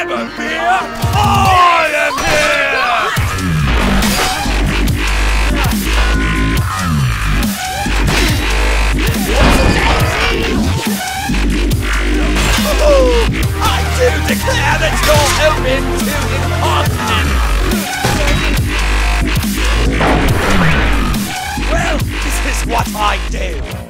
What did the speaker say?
I'm a beer! I am here! I do declare that you're open to incontinence! Well, this is what I do!